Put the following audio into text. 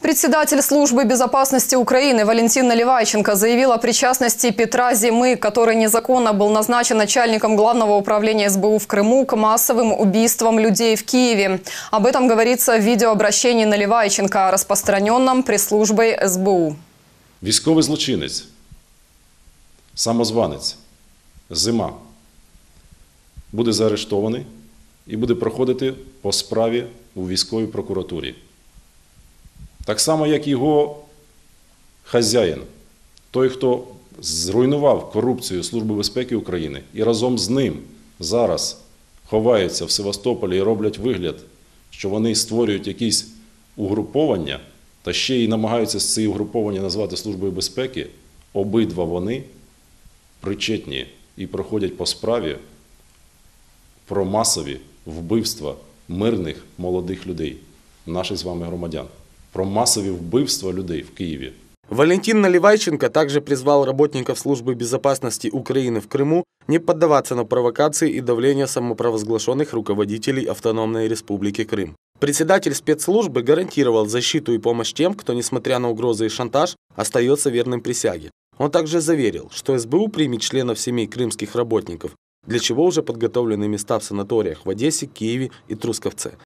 Председатель службы безопасности Украины Валентин Наливайченко заявил о причастности Петра Зимы, который незаконно был назначен начальником главного управления СБУ в Крыму к массовым убийствам людей в Киеве. Об этом говорится в видеообращении Наливайченко, распространенном пресс-службой СБУ. Військовий злочинець, самозванець, зима буде заарештований і буде проходити по справі у військовій прокуратурі. Так само, як його хазяїн, той, хто зруйнував корупцію Служби безпеки України і разом з ним зараз ховаються в Севастополі і роблять вигляд, що вони створюють якісь угруповання та ще й намагаються з ці угруповання назвати Службою безпеки, обидва вони причетні і проходять по справі про масові вбивства мирних молодих людей, наших з вами громадян, про масові вбивства людей в Києві. Валентин Наливайченко также призвал работников службы безопасности Украины в Крыму не поддаваться на провокации и давление самопровозглашенных руководителей Автономной Республики Крым. Председатель спецслужбы гарантировал защиту и помощь тем, кто, несмотря на угрозы и шантаж, остается верным присяге. Он также заверил, что СБУ примет членов семей крымских работников, для чего уже подготовлены места в санаториях в Одессе, Киеве и Трусковце.